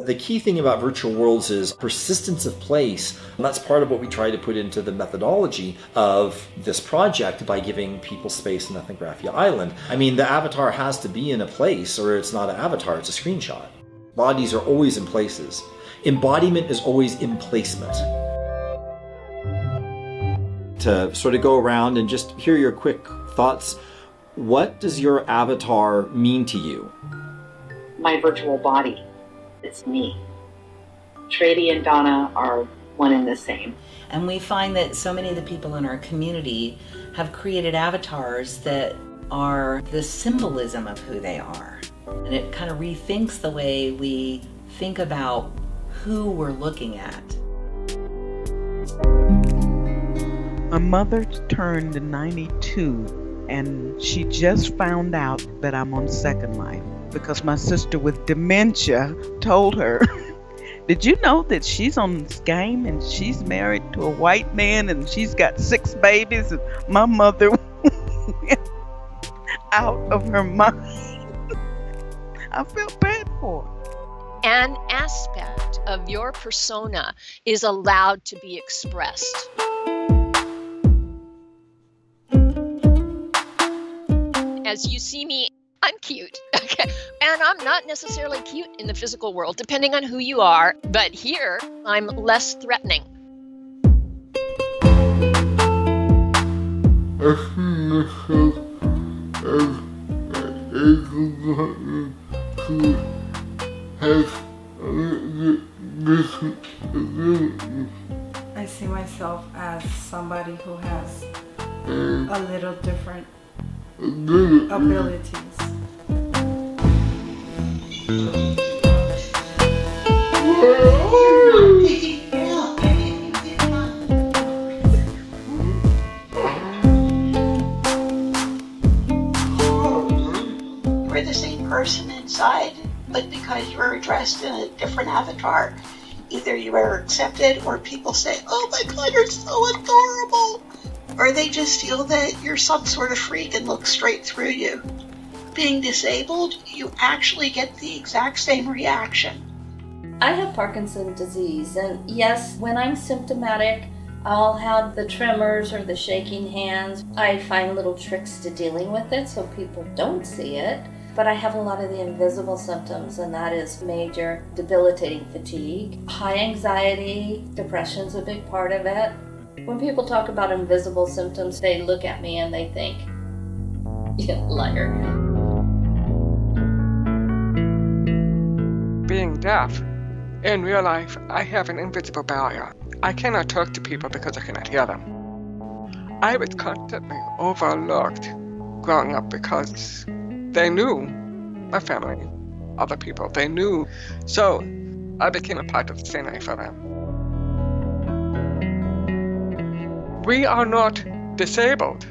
The key thing about virtual worlds is persistence of place. And that's part of what we try to put into the methodology of this project by giving people space in Ethnographia Island. I mean, the avatar has to be in a place or it's not an avatar, it's a screenshot. Bodies are always in places. Embodiment is always in placement. To sort of go around and just hear your quick thoughts, what does your avatar mean to you? My virtual body. It's me. Tredi and Donna are one and the same. And we find that so many of the people in our community have created avatars that are the symbolism of who they are. And it kind of rethinks the way we think about who we're looking at. My mother turned 92 and she just found out that I'm on Second Life because my sister with dementia told her, Did you know that she's on this game and she's married to a white man and she's got six babies? And my mother out of her mind. I felt bad for her. An aspect of your persona is allowed to be expressed. As you see me I'm cute. Okay. And I'm not necessarily cute in the physical world, depending on who you are. But here, I'm less threatening. I see myself as somebody who has a little different abilities. We're the same person inside, but because you're dressed in a different avatar, either you are accepted or people say, Oh my god, you're so adorable! Or they just feel that you're some sort of freak and look straight through you. Being disabled, you actually get the exact same reaction. I have Parkinson's disease, and yes, when I'm symptomatic, I'll have the tremors or the shaking hands. I find little tricks to dealing with it so people don't see it. But I have a lot of the invisible symptoms, and that is major debilitating fatigue, high anxiety, depression's a big part of it. When people talk about invisible symptoms, they look at me and they think, you liar. In real life, I have an invisible barrier. I cannot talk to people because I cannot hear them. I was constantly overlooked growing up because they knew my family, other people, they knew. So I became a part of the scenery for them. We are not disabled.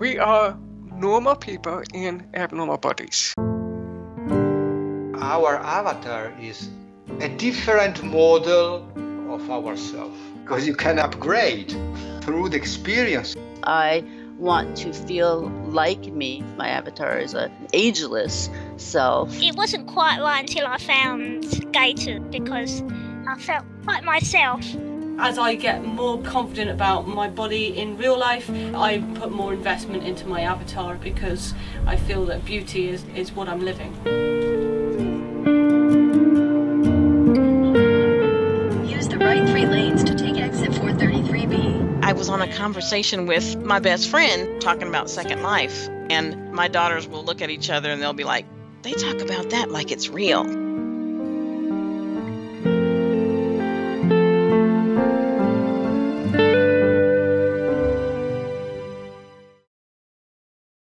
We are normal people in abnormal bodies. Our avatar is a different model of ourselves because you can upgrade through the experience. I want to feel like me. My avatar is an ageless self. It wasn't quite right until I found Gator because I felt like myself. As I get more confident about my body in real life, I put more investment into my avatar because I feel that beauty is, is what I'm living. Was on a conversation with my best friend talking about Second Life, and my daughters will look at each other and they'll be like, they talk about that like it's real.